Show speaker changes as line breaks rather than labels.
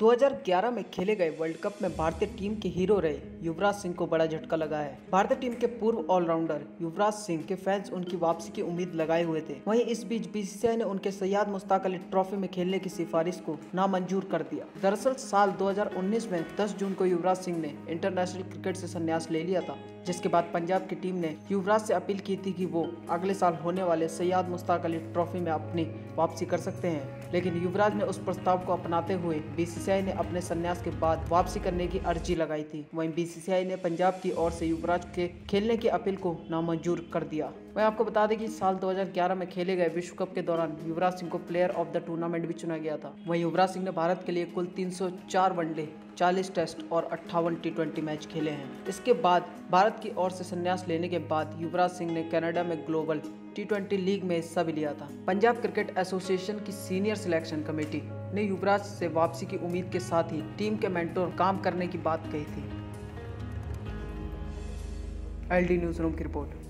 2011 में खेले गए वर्ल्ड कप में भारतीय टीम के हीरो रहे युवराज सिंह को बड़ा झटका लगा है। भारतीय टीम के पूर्व ऑलराउंडर युवराज सिंह के फैंस उनकी वापसी की उम्मीद लगाए हुए थे। वहीं इस बीच बीसीसीआई ने उनके सैयाद मुश्ताक अली ट्रॉफी में खेलने की सिफारिश को नामंजूर कर दिया। दरअसल साल 2019 में 10 जून को युवराज सिंह ने इंटरनेशनल क्रिकेट से संन्यास ले लिया था। जिसके बाद पंजाब की टीम ने युवराज से अपील की थी कि वो अगले साल होने वाले सैयद मुश्ताक अली ट्रॉफी में अपनी वापसी कर सकते हैं। लेकिन युवराज ने उस प्रस्ताव को अपनाते हुए बीसीसीआई ने अपने संन्यास के बाद वापसी करने की अर्जी लगाई थी। वहीं बीसीसीआई ने पंजाब की ओर से युवराज के खेलने की अपील को नामंजूर कर दिया। वहीं आपको बता दें कि साल 2011 में खेले गए विश्व कप के दौरान युवराज सिंह को प्लेयर ऑफ़ द टूर्नामेंट भी चुना गया था। वहीं युवराज सिंह ने भारत के लिए कुल 304 वनडे 40 टेस्ट और अट्ठावन टी मैच खेले हैं। इसके बाद भारत की ओर से संन्यास लेने के बाद युवराज सिंह ने कनाडा में ग्लोबल टी लीग में हिस्सा भी लिया था। पंजाब क्रिकेट एसोसिएशन की सीनियर सिलेक्शन कमेटी ने युवराज से वापसी की उम्मीद के साथ ही टीम के मेंटोर काम करने की बात कही थी। एल न्यूज़ रूम की रिपोर्ट।